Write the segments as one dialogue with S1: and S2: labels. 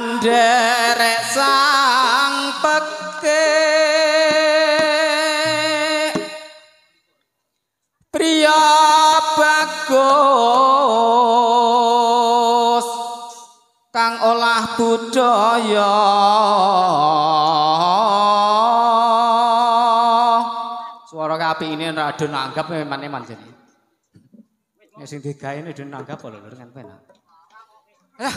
S1: anderek sang peke. Priya bagus kang olah budaya. Swara kapi ini rada nanggap memang eman jadi ya sing digawe ini rada nanggap eh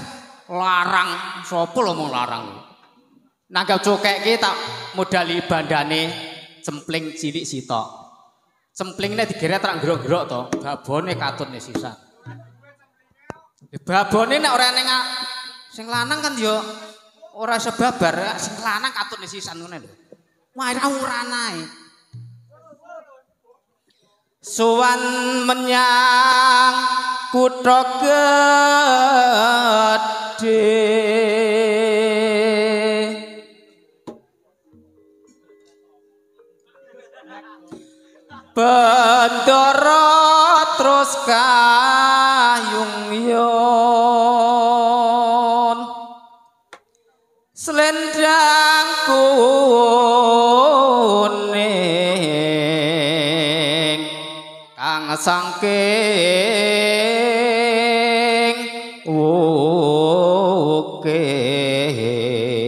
S1: larang. Sapa lho mau larang? Nanggap cokek ki tak modali bandane cempling cilik sitok. Cemplingne digeret terang gerok-gerok to babone katut nih sisa. Babone nek ora ning sing lanang kan yo ora sebabar sing lanang katut nih sisan ngene lho. Wah, ora nae. Suwan menyang gedhe. Bendara terus kayung wukir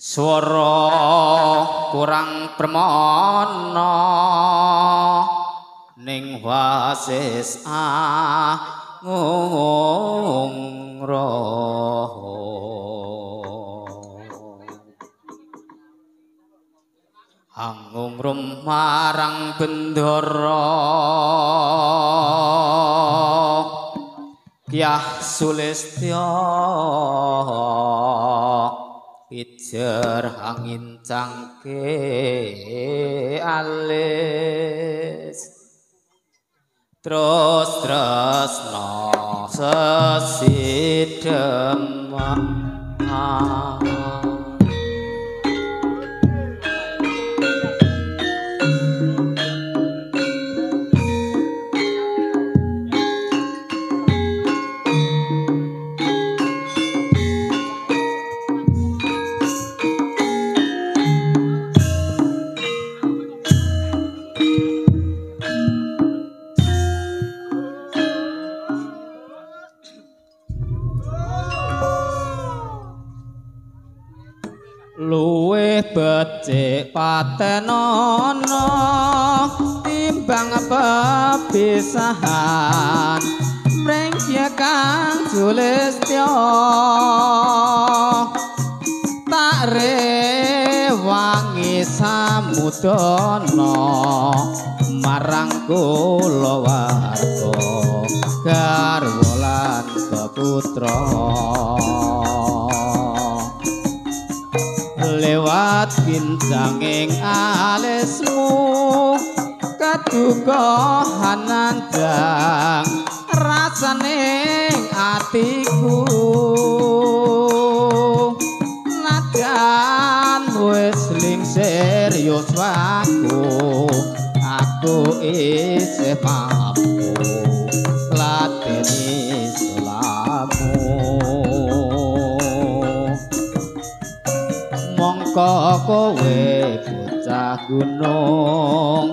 S1: Swara kurang permana ning wasis angung roho marang bendara Sulistya pijer angin cangke alis. Terus terus no sesidemah patenono timbang pepisahan. Prengkya kang sulistya tak rewangi samudana marang kula warga garwa lan putra lewat kincanging alismu kaduka hanandang rasaning atiku. Nadan wis ling serius aku aku isih mongko kowe bocah gunung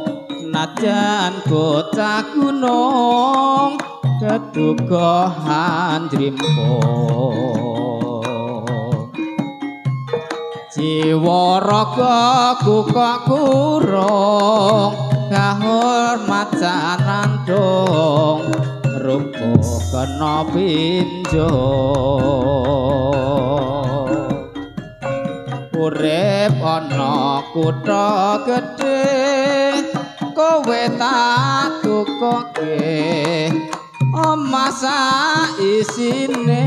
S1: najan bocah gunung keduga handrimpo jiwa raga kukok kurung kahormatan andung rupa kena pinjo ana kutha gedhe kowe tak tukoke omah sak isine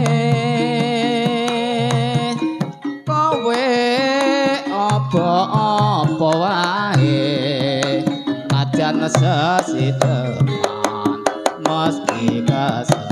S1: kowe apa-apa wae najan sesiteman mesti kesempatan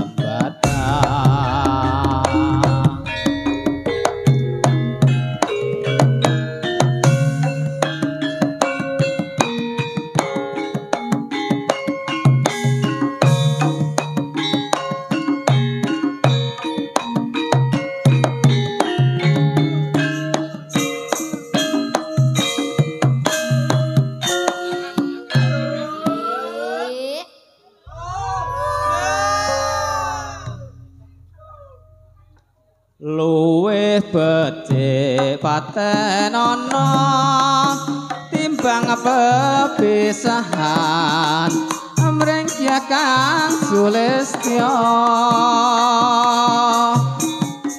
S1: tenono timbang pepisahan amring kang sulestya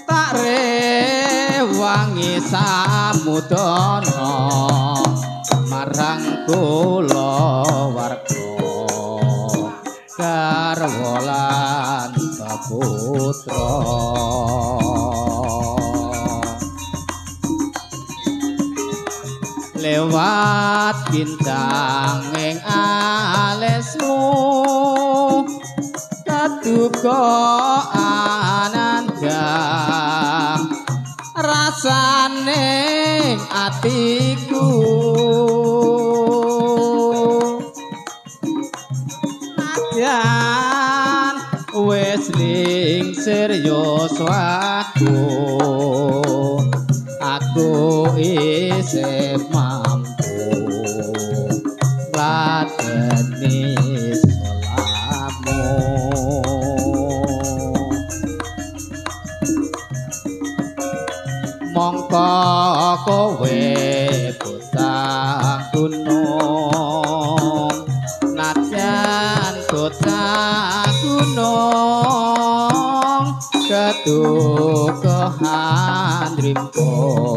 S1: tak rewangi samudana marang kula warga garwalan putra lewat bintang ing alesmu kaduka ananda. Rasane atiku. Nadyan wis ning serius aku mongko kowe putang gunung? Nadyan kota gunung ketukuhan rimpo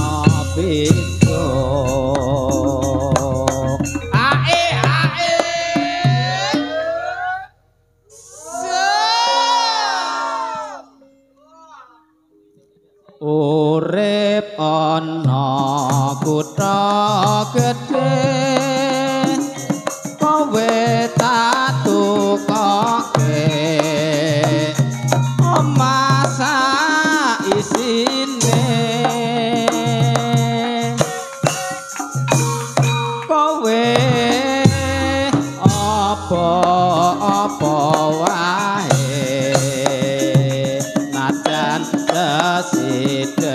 S1: kena wae najan sesidem